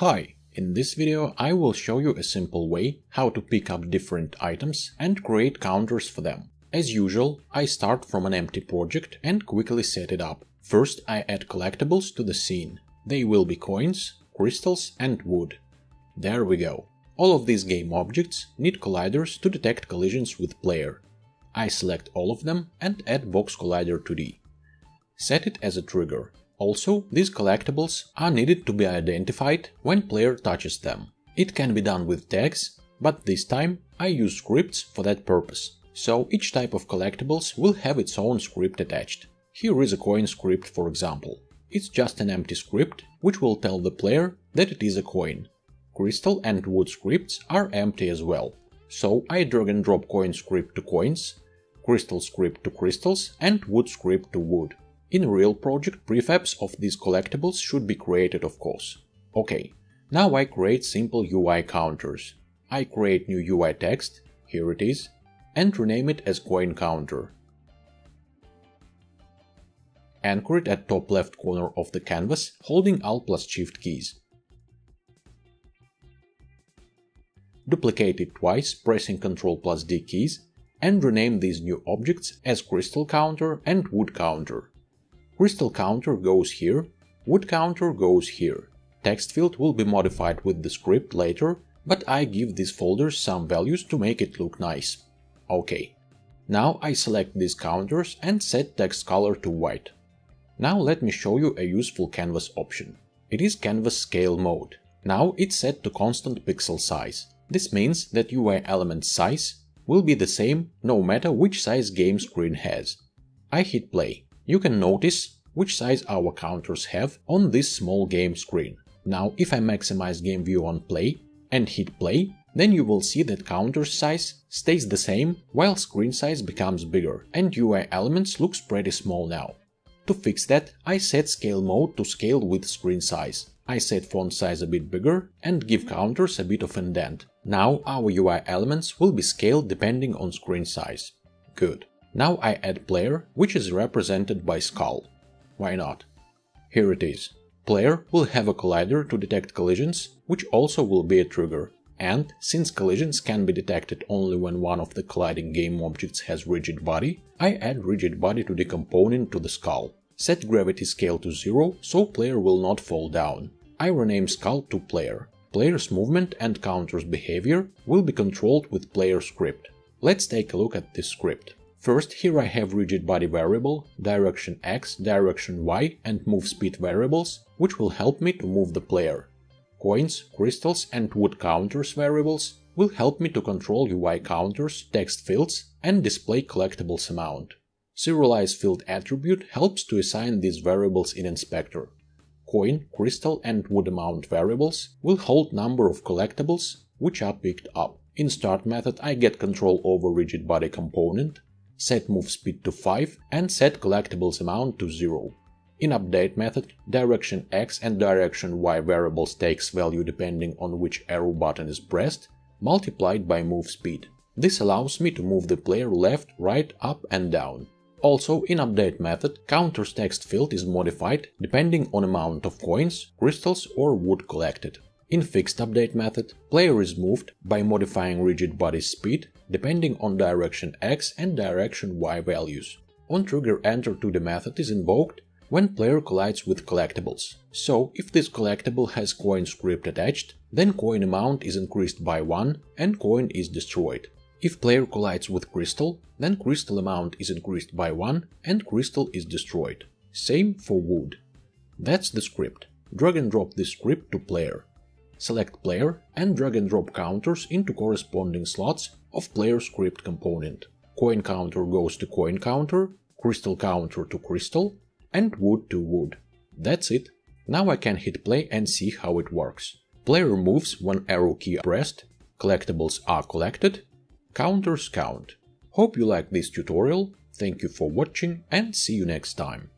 Hi, in this video I will show you a simple way how to pick up different items and create counters for them. As usual, I start from an empty project and quickly set it up. First I add collectibles to the scene. They will be coins, crystals and wood. There we go. All of these game objects need colliders to detect collisions with player. I select all of them and add box collider 2D. Set it as a trigger. Also, these collectibles are needed to be identified when player touches them. It can be done with tags, but this time I use scripts for that purpose. So each type of collectibles will have its own script attached. Here is a coin script for example. It's just an empty script which will tell the player that it is a coin. Crystal and wood scripts are empty as well. So I drag and drop coin script to coins, crystal script to crystals and wood script to wood. In real project, prefabs of these collectibles should be created of course. Ok, now I create simple UI counters. I create new UI text, here it is, and rename it as coin counter. Anchor it at top left corner of the canvas holding Alt plus Shift keys. Duplicate it twice pressing Ctrl plus D keys and rename these new objects as crystal counter and wood counter. Crystal counter goes here, wood counter goes here. Text field will be modified with the script later, but I give these folders some values to make it look nice. Ok. Now I select these counters and set text color to white. Now let me show you a useful canvas option. It is canvas scale mode. Now it's set to constant pixel size. This means that UI element size will be the same no matter which size game screen has. I hit play. You can notice which size our counters have on this small game screen. Now if I maximize game view on play and hit play, then you will see that counter size stays the same while screen size becomes bigger and UI elements looks pretty small now. To fix that, I set scale mode to scale with screen size. I set font size a bit bigger and give counters a bit of indent. Now our UI elements will be scaled depending on screen size. Good. Now I add player, which is represented by skull. Why not? Here it is. Player will have a collider to detect collisions, which also will be a trigger. And, since collisions can be detected only when one of the colliding game objects has rigid body, I add rigid body 2D component to the skull. Set gravity scale to 0, so player will not fall down. I rename skull to player. Player's movement and counter's behavior will be controlled with player script. Let's take a look at this script. First, here I have rigid body variable, direction x, direction y and move speed variables, which will help me to move the player. Coins, crystals and wood counters variables will help me to control UI counters, text fields and display collectibles amount. Serialize field attribute helps to assign these variables in inspector. Coin, crystal and wood amount variables will hold number of collectibles which are picked up. In start method I get control over rigid body component, set move speed to 5 and set collectibles amount to 0. In update method, direction x and direction y variables takes value depending on which arrow button is pressed, multiplied by move speed. This allows me to move the player left, right, up and down. Also, in update method, counter's text field is modified depending on amount of coins, crystals or wood collected. In fixed update method, player is moved by modifying rigid body speed depending on direction x and direction y values. On trigger enter 2D method is invoked when player collides with collectibles. So, if this collectible has coin script attached, then coin amount is increased by 1 and coin is destroyed. If player collides with crystal, then crystal amount is increased by 1 and crystal is destroyed. Same for wood. That's the script. Drag and drop this script to player. Select player and drag and drop counters into corresponding slots of player script component. Coin counter goes to coin counter, crystal counter to crystal, and wood to wood. That's it. Now I can hit play and see how it works. Player moves when arrow key pressed, collectibles are collected, counters count. Hope you liked this tutorial, thank you for watching and see you next time.